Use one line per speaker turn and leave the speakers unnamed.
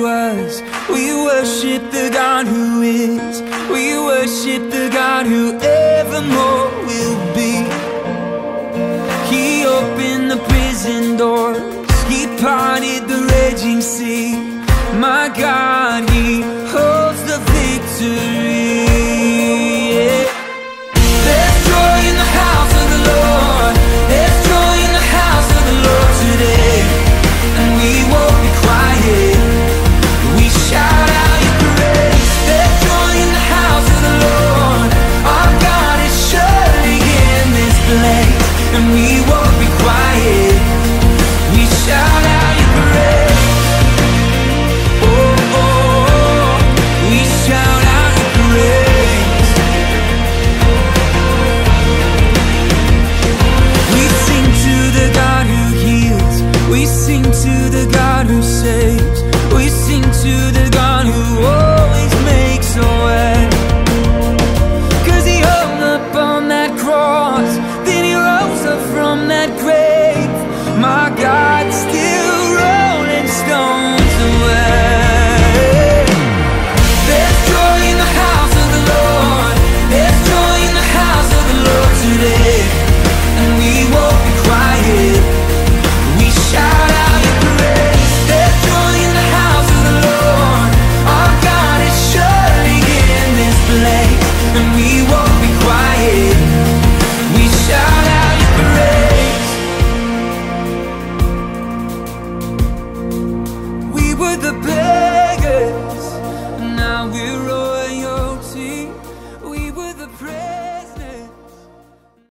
was. We worship the God who is. We worship the God who evermore will be. He opened the prison doors. He parted the raging sea. My God, He holds the victory.